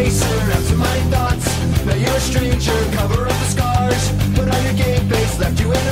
face Surrounds my thoughts. Now you're a stranger Cover up the scars. Put on your game face Left you in